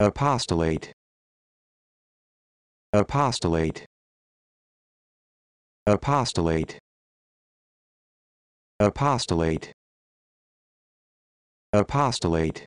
apostolate. Apostolate. Apostolate. Apostolate. Apostolate.